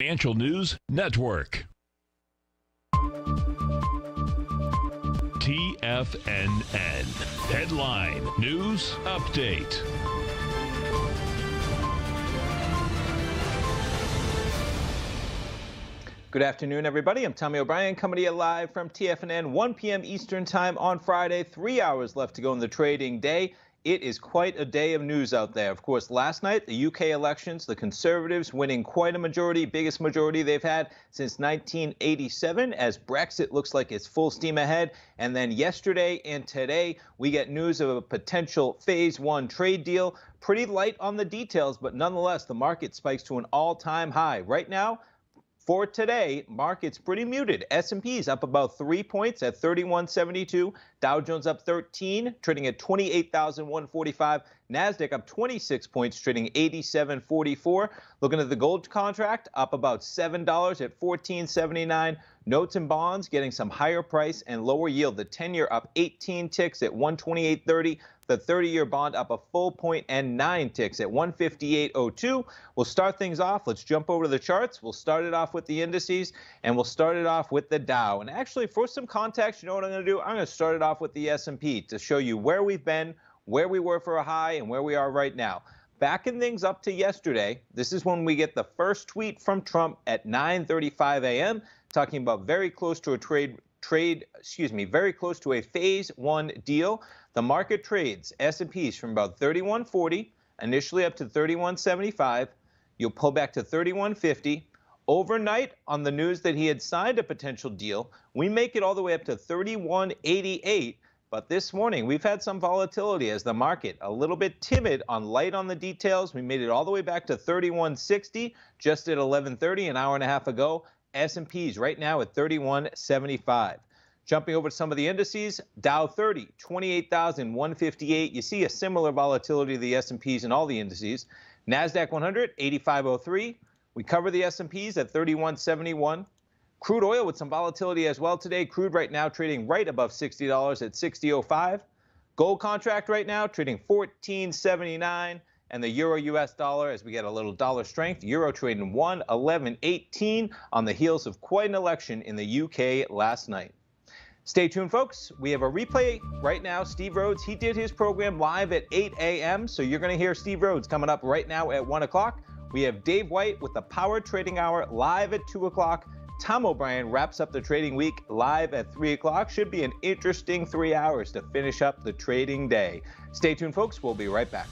Financial News Network. TFNN. Headline News Update. Good afternoon, everybody. I'm Tommy O'Brien coming to you live from TFNN, 1 p.m. Eastern Time on Friday. Three hours left to go in the trading day. It is quite a day of news out there. Of course, last night, the UK elections, the Conservatives winning quite a majority, biggest majority they've had since 1987, as Brexit looks like it's full steam ahead. And then yesterday and today, we get news of a potential phase one trade deal. Pretty light on the details, but nonetheless, the market spikes to an all time high. Right now, for today, markets pretty muted. S&P's up about three points at 3172. Dow Jones up 13, trading at 28,145. Nasdaq up 26 points, trading 87.44. Looking at the gold contract, up about seven dollars at 14.79. Notes and bonds getting some higher price and lower yield. The 10-year up 18 ticks at 128.30. The 30-year bond up a full point and nine ticks at 158.02. We'll start things off. Let's jump over to the charts. We'll start it off with the indices, and we'll start it off with the Dow. And actually, for some context, you know what I'm going to do? I'm going to start it off with the S&P to show you where we've been, where we were for a high, and where we are right now. Backing things up to yesterday, this is when we get the first tweet from Trump at 9:35 a.m. talking about very close to a trade trade, excuse me, very close to a phase one deal. The market trades S&Ps from about 3140 initially up to 3175. You'll pull back to 3150. Overnight, on the news that he had signed a potential deal, we make it all the way up to 3188. But this morning, we've had some volatility as the market a little bit timid on light on the details. We made it all the way back to 3160 just at 11:30 an hour and a half ago. S&Ps right now at 3175. Jumping over to some of the indices, Dow 30, 28,158. You see a similar volatility to the S&Ps and all the indices. Nasdaq 100, 8503. We cover the S&Ps at 3171. Crude oil with some volatility as well today. Crude right now trading right above $60 at 60.05. Gold contract right now trading 14.79 and the euro US dollar as we get a little dollar strength. Euro trading 111.18 on the heels of quite an election in the UK last night. Stay tuned, folks. We have a replay right now. Steve Rhodes, he did his program live at 8 a.m. So you're going to hear Steve Rhodes coming up right now at 1 o'clock. We have Dave White with the Power Trading Hour live at 2 o'clock. Tom O'Brien wraps up the trading week live at 3 o'clock. Should be an interesting three hours to finish up the trading day. Stay tuned, folks. We'll be right back.